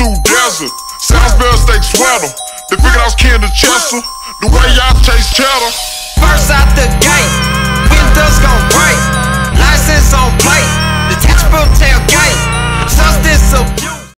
through desert. better steak sweater. They figured I was kin to Chester. The way y'all chase cheddar. First I.